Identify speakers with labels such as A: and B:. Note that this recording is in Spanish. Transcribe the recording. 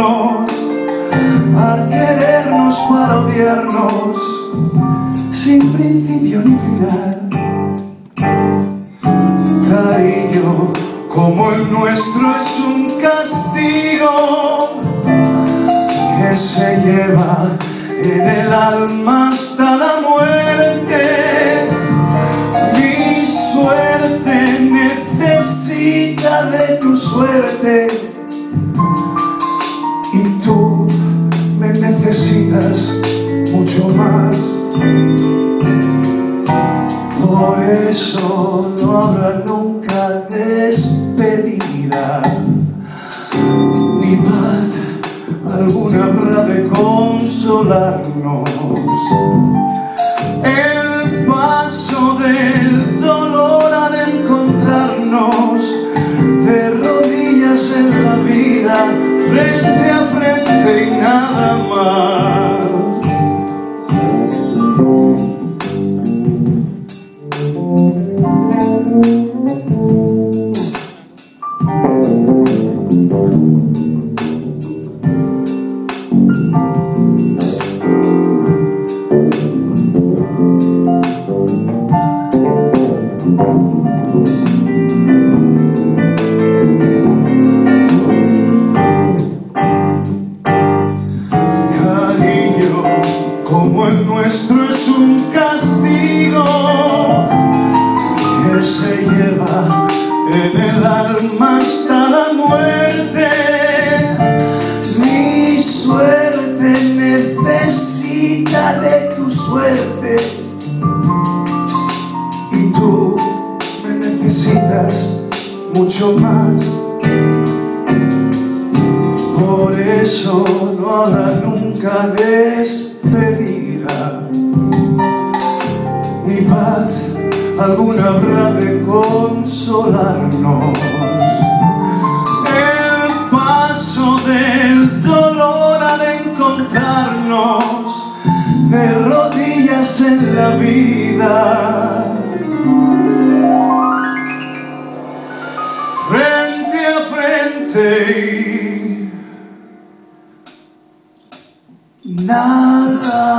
A: a querernos para odiarnos, sin principio ni final. Cariño, como el nuestro es un castigo que se lleva en el alma hasta la muerte. Mi suerte necesita de tu suerte mucho más. Por eso no habrá nunca despedida ni paz alguna habrá de consolarnos. El nuestro es un castigo que se lleva en el alma hasta la muerte. Mucho más. Por eso no habrá nunca despedida, ni paz alguna habrá de consolarnos. El paso del dolor ha de encontrarnos de rodillas en la vida. everything. Nada.